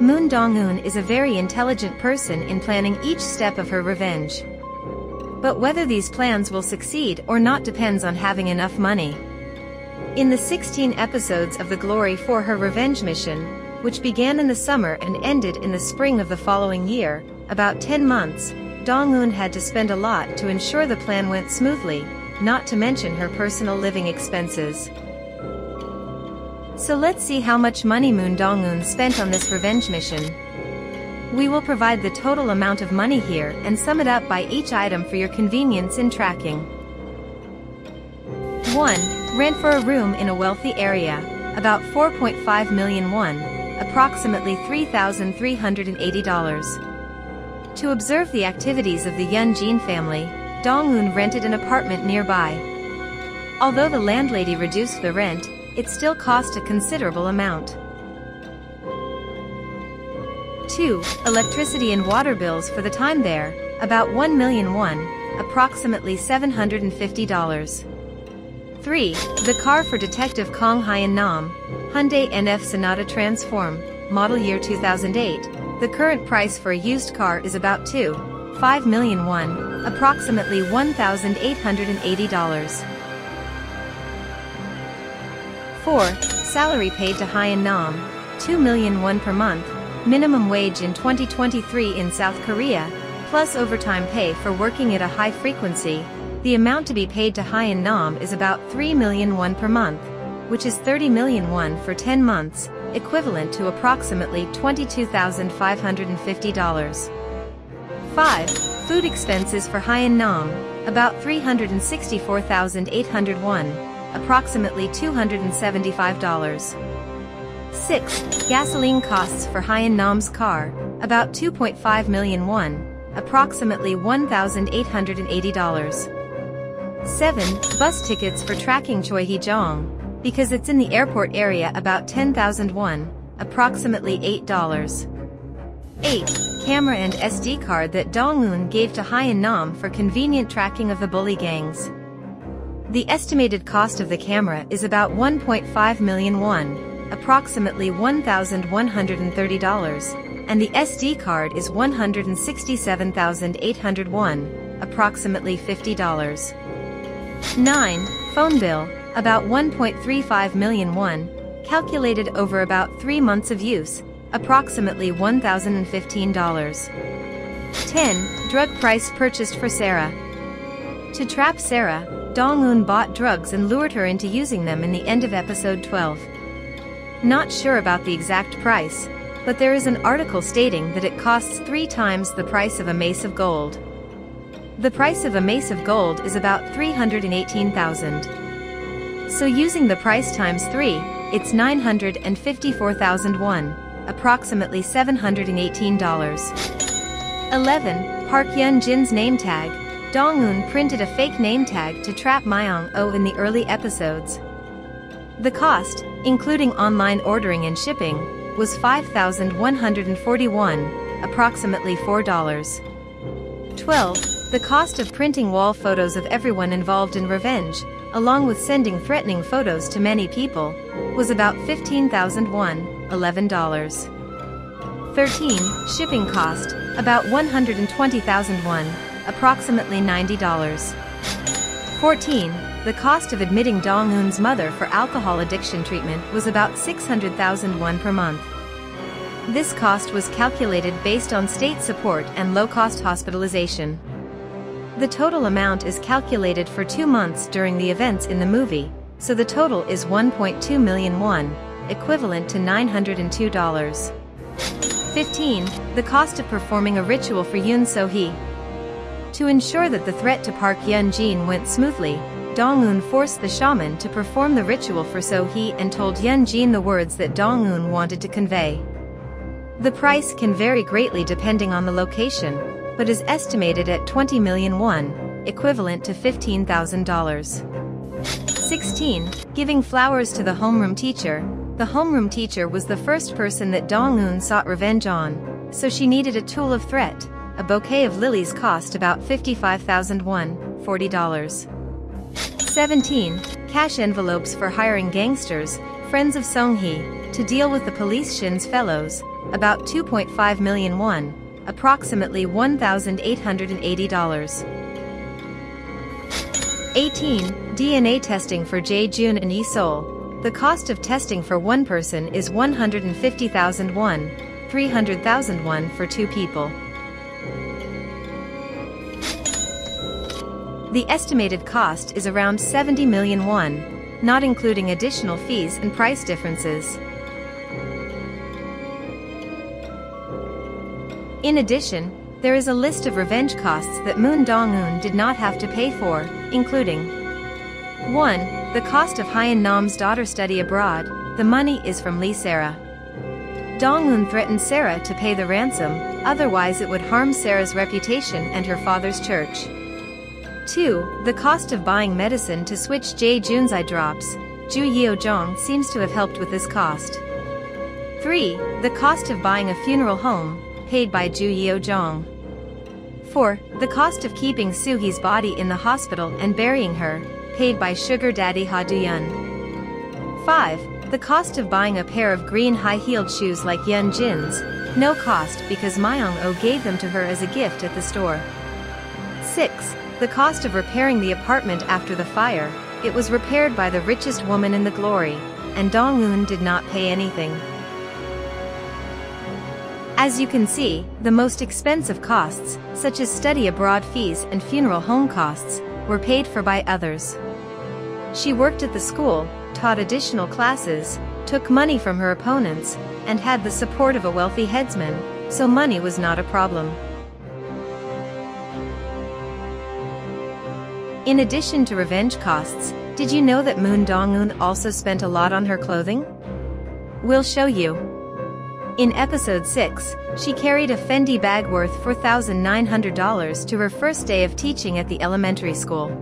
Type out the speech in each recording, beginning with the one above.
Moon Dong-eun is a very intelligent person in planning each step of her revenge. But whether these plans will succeed or not depends on having enough money. In the 16 episodes of The Glory for her revenge mission, which began in the summer and ended in the spring of the following year, about 10 months, Dong-eun had to spend a lot to ensure the plan went smoothly, not to mention her personal living expenses. So let's see how much money Moon Dong-eun spent on this revenge mission. We will provide the total amount of money here and sum it up by each item for your convenience in tracking. 1. Rent for a room in a wealthy area, about 4.5 million won, approximately $3,380. To observe the activities of the Yun Jin family, Dong-eun rented an apartment nearby. Although the landlady reduced the rent, it still cost a considerable amount. 2. Electricity and water bills for the time there, about 1 million won, approximately $750. 3. The car for Detective Kang Hyun Nam, Hyundai NF Sonata Transform, model year 2008. The current price for a used car is about 2, 5 million won, approximately $1,880. 4. Salary paid to Hyun Nam, 2 million won per month, minimum wage in 2023 in South Korea, plus overtime pay for working at a high frequency, the amount to be paid to Hyun Nam is about 3 million won per month, which is 30 million won for 10 months, equivalent to approximately $22,550. 5. Food expenses for Hyun Nam, about 364,800 won, approximately $275. 6. Gasoline costs for Hyun Nam's car, about 2.5 million won, approximately $1,880. 7. Bus tickets for tracking Choi Hee-jong, because it's in the airport area about 10,000 won, approximately $8. 8. Camera and SD card that Dong-eun gave to Hyun Nam for convenient tracking of the bully gangs. The estimated cost of the camera is about 1.5 million won, approximately $1,130, and the SD card is 167,800 won, approximately $50. 9. Phone bill, about 1.35 million won, calculated over about 3 months of use, approximately $1,015. 10. Drug price purchased for Sarah. To trap Sarah, Dong-eun bought drugs and lured her into using them in the end of episode 12. Not sure about the exact price, but there is an article stating that it costs three times the price of a mace of gold. The price of a mace of gold is about 318,000. So using the price times 3, it's 954,000 won, approximately $718. 11. Park Yun Jin's name tag, Dong-eun printed a fake name tag to trap Myung-oh in the early episodes. The cost, including online ordering and shipping, was 5,141, approximately $4. 12. The cost of printing wall photos of everyone involved in revenge, along with sending threatening photos to many people, was about 15,001, $11. 13. Shipping cost, about 120,001, approximately $90. 14. The cost of admitting Dong-eun's mother for alcohol addiction treatment was about 600,000 won per month. This cost was calculated based on state support and low-cost hospitalization. The total amount is calculated for two months during the events in the movie, so the total is 1.2 million won, equivalent to $902. 15. The cost of performing a ritual for Yoon So-hee, to ensure that the threat to Park Yun-jin went smoothly, Dong-eun forced the shaman to perform the ritual for So-hee and told Yun-jin the words that Dong-eun wanted to convey. The price can vary greatly depending on the location, but is estimated at 20 million won, equivalent to $15,000. 16. Giving flowers to the homeroom teacher. The homeroom teacher was the first person that Dong-eun sought revenge on, so she needed a tool of threat, a bouquet of lilies cost about 55,000 won, $40. 17. Cash envelopes for hiring gangsters, friends of Song-hee. to deal with the police Shin's fellows, about 2.5 million won, approximately $1,880. 18. DNA testing for Jae Jun and Yi Sol. The cost of testing for one person is 150,000 won, 300,000 won for two people. The estimated cost is around 70 million won, not including additional fees and price differences. In addition, there is a list of revenge costs that Moon Dong-eun did not have to pay for, including 1. The cost of Hyun Nam's daughter study abroad, the money is from Lee Sarah. Dong-eun threatened Sarah to pay the ransom, otherwise it would harm Sarah's reputation and her father's church. 2. The cost of buying medicine to switch Jae Jun's eye drops. Ju Yeo-jong seems to have helped with this cost. 3. The cost of buying a funeral home, paid by Ju Yeo-jong. 4. The cost of keeping So-hee's body in the hospital and burying her, paid by sugar daddy Ha Do-yeong. 5. The cost of buying a pair of green high-heeled shoes like Yun Jin's, no cost because Myung-oh gave them to her as a gift at the store. 6. The cost of repairing the apartment after the fire, it was repaired by the richest woman in the glory, and Dong-eun did not pay anything. As you can see, the most expensive costs, such as study abroad fees and funeral home costs, were paid for by others. She worked at the school, taught additional classes, took money from her opponents, and had the support of a wealthy headsman, so money was not a problem. In addition to revenge costs, did you know that Moon Dong-eun also spent a lot on her clothing? We'll show you. In episode 6, she carried a Fendi bag worth $4,900 to her first day of teaching at the elementary school.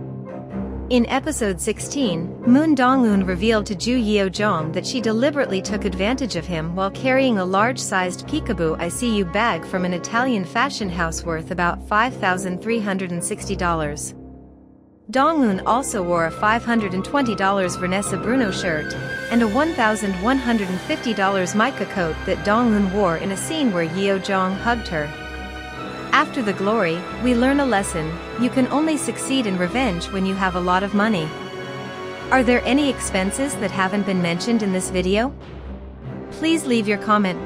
In episode 16, Moon Dong-eun revealed to Ju Yeo-jong that she deliberately took advantage of him while carrying a large-sized Peekaboo ISeeU bag from an Italian fashion house worth about $5,360. Dong-eun also wore a $520 Vanessa Bruno shirt and a $1,150 mica coat that Dong-eun wore in a scene where Yeo-jong hugged her. After the glory, we learn a lesson, you can only succeed in revenge when you have a lot of money. Are there any expenses that haven't been mentioned in this video? Please leave your comment